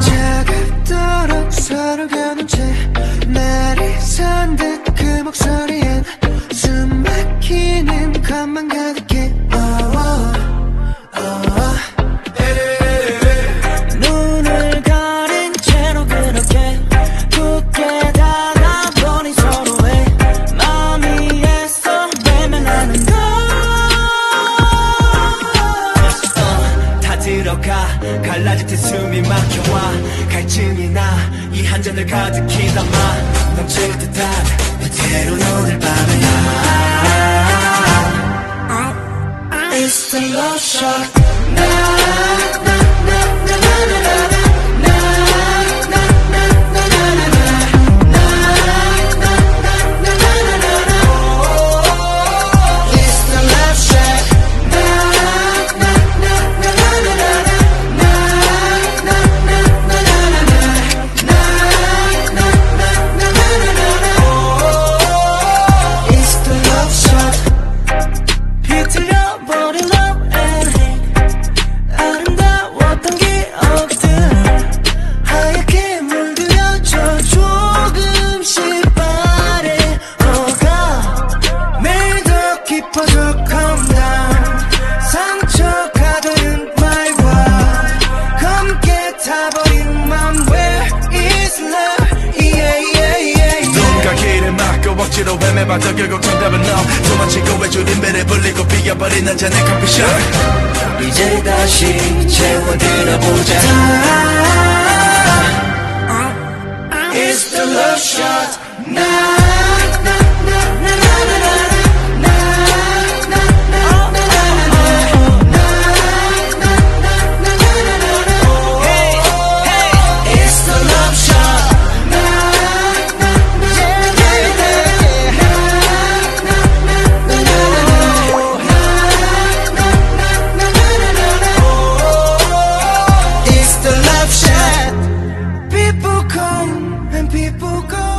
자극도록 서로 겨눈 채 내리선 듯그 목소리엔 숨 막히는 것만 가득해 다 들어가 갈라질 때 숨이 막혀와 갈증이 나 이 한 잔을 가득히 담아 넘칠 듯한 때론 오늘 밤에 나 It's the love shot 나, 억지로 헤매봐도 결국 정답은 너. 도망치고 외줄인 배를 불리고 비어버린 한 잔의 커피숍. 이제 다시 채워들어보자 When people go